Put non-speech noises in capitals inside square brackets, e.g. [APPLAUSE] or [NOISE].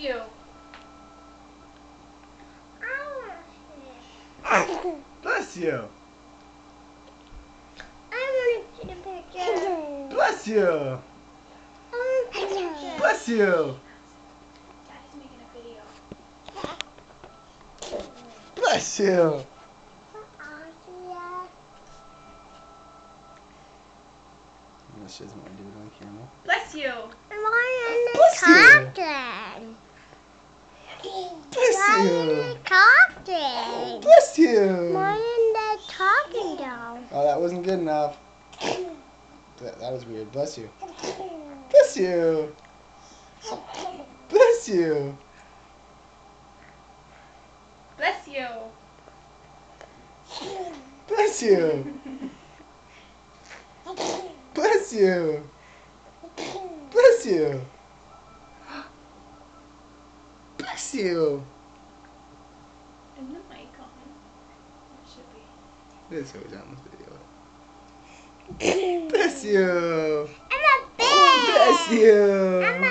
you. [LAUGHS] Bless you. I want to see the picture. Bless you. I want to see the picture. Bless you. Daddy's making a video. Bless you. That's just what I do it on camera. Bless you. Bless you. Talking. Bless Why you. are they talking? Bless you. Why are they talking though? Oh, that wasn't good enough. That, that was weird. Bless you. Bless you. Bless you. Bless you. Bless you. Bless you. Bless you. [GASPS] Bless you. And the mic on. It should be. This goes on the video. Bless you. I'm a bear. Bless you.